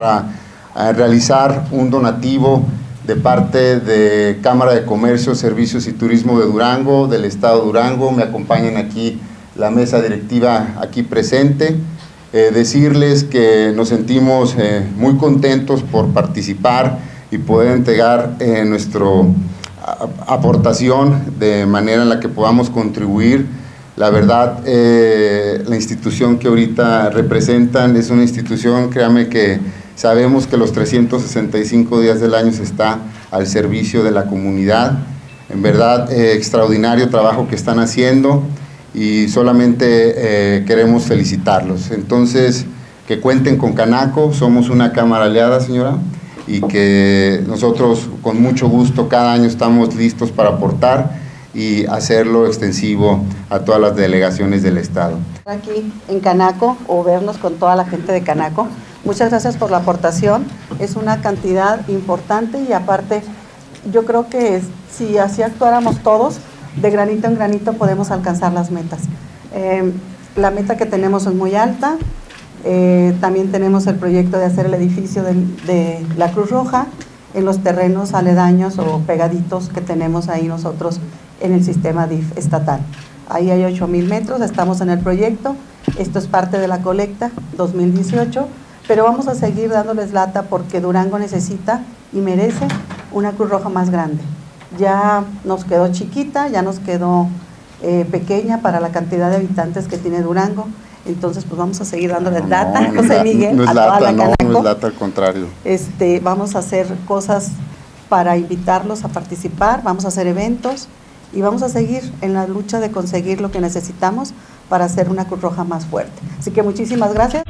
para eh, realizar un donativo de parte de Cámara de Comercio, Servicios y Turismo de Durango, del Estado de Durango. Me acompañan aquí la mesa directiva aquí presente. Eh, decirles que nos sentimos eh, muy contentos por participar y poder entregar nuestra aportación de manera en la que podamos contribuir. La verdad, la institución que ahorita representan es una institución, créame que Sabemos que los 365 días del año se está al servicio de la comunidad. En verdad, eh, extraordinario trabajo que están haciendo y solamente eh, queremos felicitarlos. Entonces, que cuenten con Canaco, somos una cámara aliada, señora, y que nosotros con mucho gusto cada año estamos listos para aportar y hacerlo extensivo a todas las delegaciones del Estado. Aquí en Canaco o vernos con toda la gente de Canaco. Muchas gracias por la aportación. Es una cantidad importante y aparte yo creo que si así actuáramos todos, de granito en granito podemos alcanzar las metas. Eh, la meta que tenemos es muy alta. Eh, también tenemos el proyecto de hacer el edificio de, de la Cruz Roja en los terrenos aledaños o pegaditos que tenemos ahí nosotros en el sistema DIF estatal. Ahí hay 8.000 metros, estamos en el proyecto, esto es parte de la colecta 2018 pero vamos a seguir dándoles lata porque Durango necesita y merece una Cruz Roja más grande. Ya nos quedó chiquita, ya nos quedó eh, pequeña para la cantidad de habitantes que tiene Durango. Entonces, pues vamos a seguir dándoles lata, José Miguel. No es lata, no, no es lata, al contrario. Este, vamos a hacer cosas para invitarlos a participar, vamos a hacer eventos y vamos a seguir en la lucha de conseguir lo que necesitamos para hacer una Cruz Roja más fuerte. Así que muchísimas gracias.